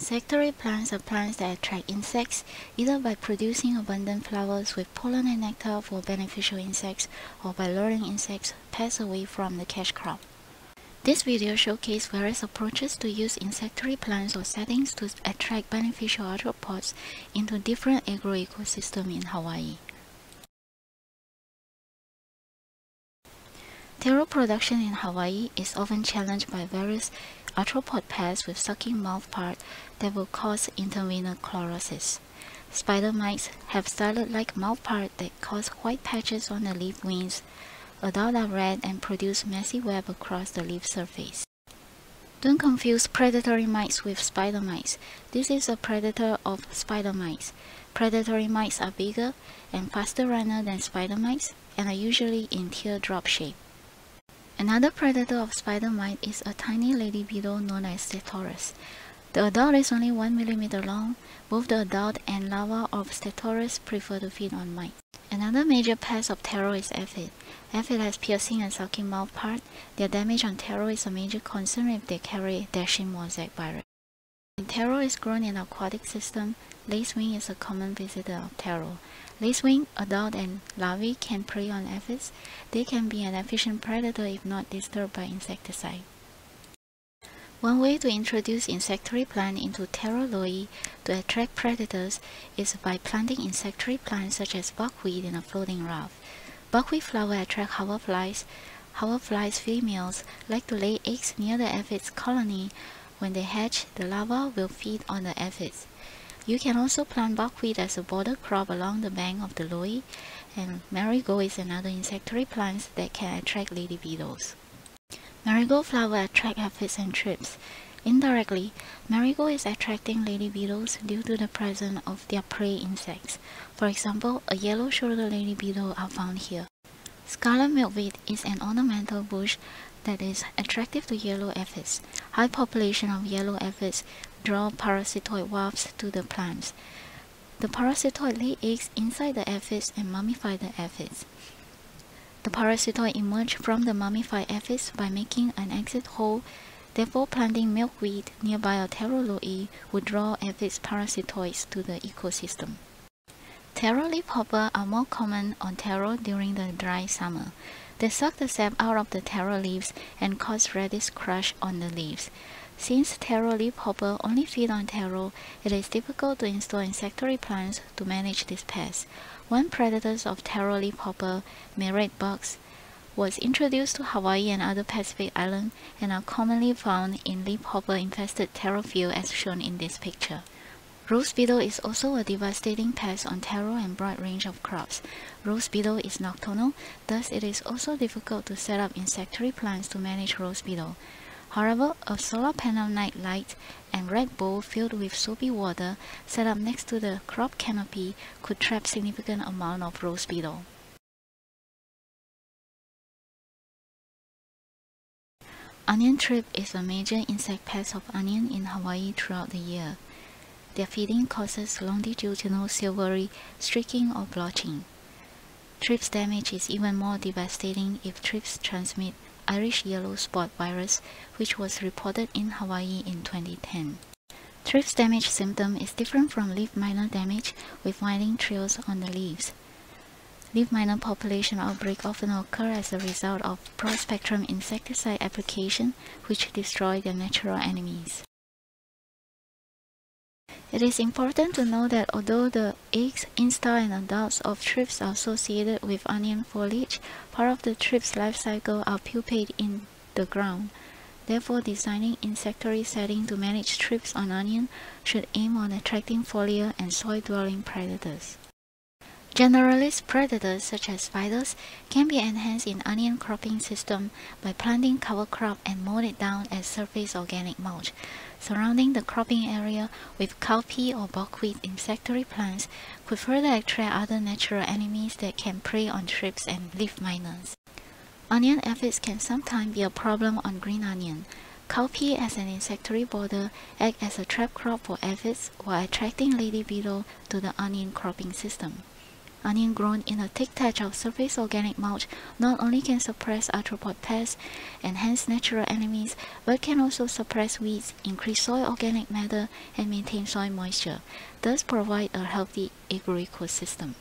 Insectary plants are plants that attract insects either by producing abundant flowers with pollen and nectar for beneficial insects or by luring insects pests away from the cash crop. This video showcases various approaches to use insectary plants or settings to attract beneficial arthropods into different agroecosystems in Hawaii. Taro production in Hawaii is often challenged by various arthropod pests with sucking mouthpart that will cause interveinal chlorosis. Spider mites have stylet-like mouthpart that cause white patches on the leaf wings. Adults are red and produce messy web across the leaf surface. Don't confuse predatory mites with spider mites. This is a predator of spider mites. Predatory mites are bigger and faster runner than spider mites and are usually in teardrop shape. Another predator of spider mite is a tiny lady beetle known as Stethorus. The adult is only 1 mm long. Both the adult and larva of Stethorus prefer to feed on mites. Another major pest of taro is aphid. Aphid has piercing and sucking mouth part. Their damage on taro is a major concern if they carry Dasheen mosaic virus. When taro is grown in aquatic system, lacewing is a common visitor of taro. Lacewing, adult and larvae can prey on aphids. They can be an efficient predator if not disturbed by insecticide. One way to introduce insectary plant into lo'i to attract predators is by planting insectary plants such as buckwheat in a floating raft. Buckwheat flower attract hoverflies. Hoverflies females like to lay eggs near the aphid's colony. When they hatch, the larvae will feed on the aphids. You can also plant buckwheat as a border crop along the bank of the lo'i, and marigold is another insectary plant that can attract lady beetles. Marigold flower attract aphids and thrips. Indirectly, marigold is attracting lady beetles due to the presence of their prey insects. For example, a yellow-shouldered lady beetle are found here. Scarlet milkweed is an ornamental bush that is attractive to yellow aphids. High population of yellow aphids draw parasitoid wasps to the plants. The parasitoid lay eggs inside the aphids and mummify the aphids. The parasitoid emerge from the mummified aphids by making an exit hole. Therefore, planting milkweed nearby a taro lo'i would draw aphids parasitoids to the ecosystem. Taro leafhopper are more common on taro during the dry summer. They suck the sap out of the taro leaves and cause radish crush on the leaves. Since taro leafhopper only feed on taro, it is difficult to install insectary plants to manage this pest. One predator of taro leafhopper, mirid bugs, was introduced to Hawaii and other Pacific islands and are commonly found in leafhopper infested taro field as shown in this picture. Rose beetle is also a devastating pest on taro and broad range of crops. Rose beetle is nocturnal, thus it is also difficult to set up insectary plants to manage rose beetle. However, a solar panel night light and red bowl filled with soapy water set up next to the crop canopy could trap significant amount of rose beetle. Onion thrip is a major insect pest of onion in Hawaii throughout the year. Their feeding causes longitudinal silvery streaking or blotching. Thrips damage is even more devastating if thrips transmit Iris yellow spot virus, which was reported in Hawaii in 2010. Thrips damage symptom is different from leaf miner damage with winding trails on the leaves. Leaf miner population outbreak often occur as a result of broad-spectrum insecticide application which destroy their natural enemies. It is important to know that although the eggs, instars, and adults of thrips are associated with onion foliage, part of the thrips life cycle are pupate in the ground. Therefore, designing insectary setting to manage thrips on onion should aim on attracting foliar and soil-dwelling predators. Generalist predators such as spiders can be enhanced in onion cropping system by planting cover crop and mow it down as surface organic mulch. Surrounding the cropping area with cowpea or buckwheat insectary plants could further attract other natural enemies that can prey on thrips and leaf miners. Onion aphids can sometimes be a problem on green onion. Cowpea as an insectary border act as a trap crop for aphids while attracting lady beetle to the onion cropping system. Onion grown in a thick thatch of surface organic mulch not only can suppress arthropod pests and hence natural enemies, but can also suppress weeds, increase soil organic matter, and maintain soil moisture, thus provide a healthy agroecosystem.